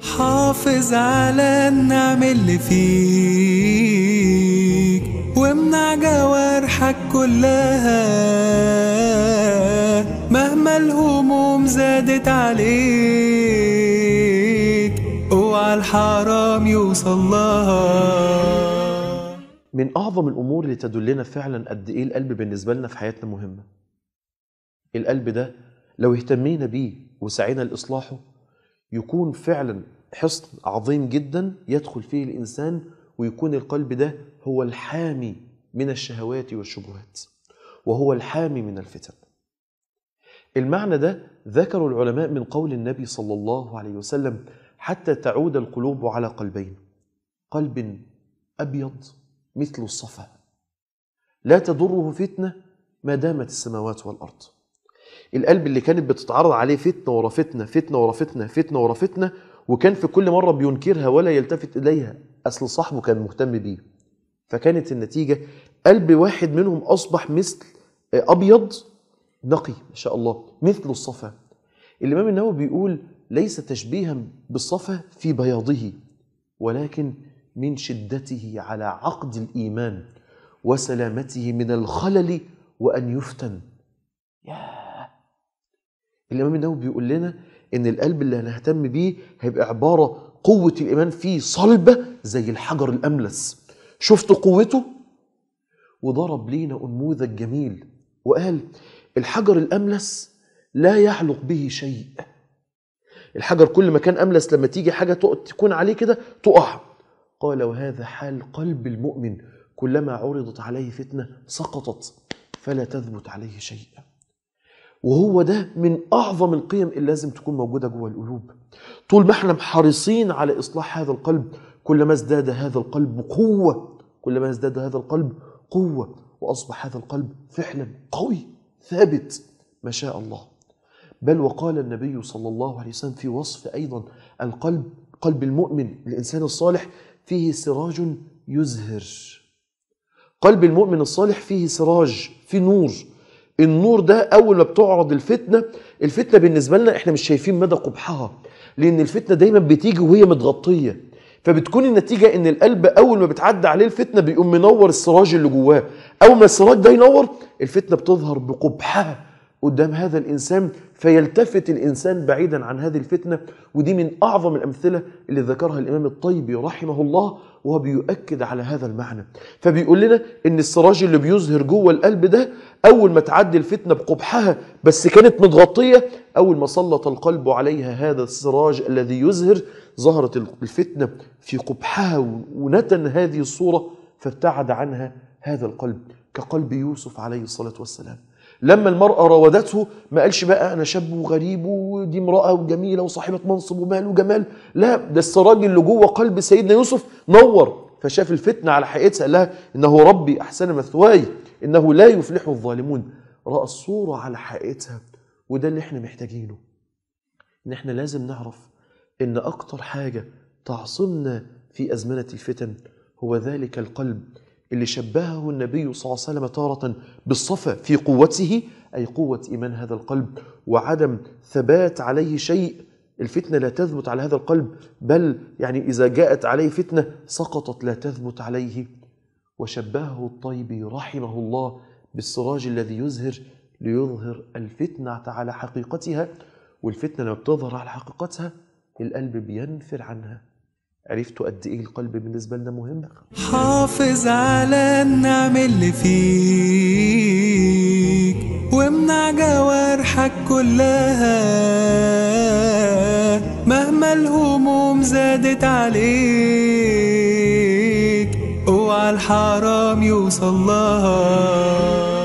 حافظ على النعم اللي فيك وامنع جوارحك كلها. مهما الهموم زادت عليك اوعى الحرام يوصل لها. من أعظم الأمور اللي تدلنا فعلا قد إيه القلب بالنسبة لنا في حياتنا مهمة. القلب ده لو اهتمينا بيه وسعينا لإصلاحه يكون فعلا حصن عظيم جدا يدخل فيه الإنسان ويكون القلب ده هو الحامي من الشهوات والشبهات وهو الحامي من الفتن. المعنى ده ذكروا العلماء من قول النبي صلى الله عليه وسلم حتى تعود القلوب على قلبين قلب أبيض مثل الصفا. لا تضره فتنة ما دامت السماوات والأرض. القلب اللي كانت بتتعرض عليه فتنة ورا فتنة فتنة ورا فتنة فتنة ورا فتنة وكان في كل مرة بينكرها ولا يلتفت إليها أصل صاحبه كان مهتم بيه. فكانت النتيجة قلب واحد منهم أصبح مثل أبيض نقي ما شاء الله مثل الصفا. الإمام النووي بيقول ليس تشبيها بالصفا في بياضه ولكن من شدته على عقد الإيمان وسلامته من الخلل وأن يفتن. الإمام النووي بيقول لنا إن القلب اللي هنهتم بيه هيبقى عبارة قوة الإيمان فيه صلبة زي الحجر الأملس. شفت قوته؟ وضرب لينا أنموذج جميل وقال الحجر الأملس لا يعلق به شيء. الحجر كل ما كان أملس لما تيجي حاجة تكون عليه كده تقع. قال وهذا حال قلب المؤمن كلما عرضت عليه فتنة سقطت فلا تثبت عليه شيء وهو ده من أعظم القيم اللي لازم تكون موجودة جوه القلوب. طول ما إحنا حريصين على إصلاح هذا القلب كلما ازداد هذا القلب قوة كلما ازداد هذا القلب قوة وأصبح هذا القلب فعلا قوي ثابت ما شاء الله. بل وقال النبي صلى الله عليه وسلم في وصف أيضا القلب قلب المؤمن الإنسان الصالح فيه سراج يزهر. قلب المؤمن الصالح فيه سراج فيه نور. النور ده أول ما بتعرض الفتنة الفتنة بالنسبة لنا إحنا مش شايفين مدى قبحها لأن الفتنة دايما بتيجي وهي متغطية. فبتكون النتيجة إن القلب أول ما بتعدي عليه الفتنة بيقوم منور السراج اللي جواه. أول ما السراج ده ينور الفتنة بتظهر بقبحها. قدام هذا الإنسان فيلتفت الإنسان بعيدا عن هذه الفتنة. ودي من أعظم الأمثلة اللي ذكرها الإمام الطيبي رحمه الله وهو بيؤكد على هذا المعنى. فبيقول لنا إن السراج اللي بيزهر جوه القلب ده أول ما تعدي الفتنة بقبحها بس كانت متغطية أول ما سلط القلب عليها هذا السراج الذي يزهر ظهرت الفتنة في قبحها ونتن هذه الصورة فابتعد عنها هذا القلب كقلب يوسف عليه الصلاة والسلام. لما المرأة راودته ما قالش بقى أنا شاب وغريب ودي امرأة وجميلة وصاحبة منصب ومال وجمال. لا ده السراج اللي جوه قلب سيدنا يوسف نور. فشاف الفتنة على حقيقتها قال لها إنه ربي أحسن مثواي إنه لا يفلح الظالمون. رأى الصورة على حقيقتها وده اللي إحنا محتاجينه. إن إحنا لازم نعرف إن أكتر حاجة تعصمنا في أزمنة الفتن هو ذلك القلب. اللي شبهه النبي صلى الله عليه وسلم تارة بالصفا في قوته أي قوة إيمان هذا القلب. وعدم ثبات عليه شيء الفتنة لا تثبت على هذا القلب بل يعني إذا جاءت عليه فتنة سقطت لا تثبت عليه. وشبهه الطيبي رحمه الله بالسراج الذي يزهر ليظهر الفتنة على حقيقتها والفتنة لما بتظهر على حقيقتها القلب بينفر عنها. عرفتوا قد إيه القلب بالنسبة لنا مهم؟ حافظ على النعم اللي فيك وامنع جوارحك كلها. مهما الهموم زادت عليك أوعى الحرام يوصل لها.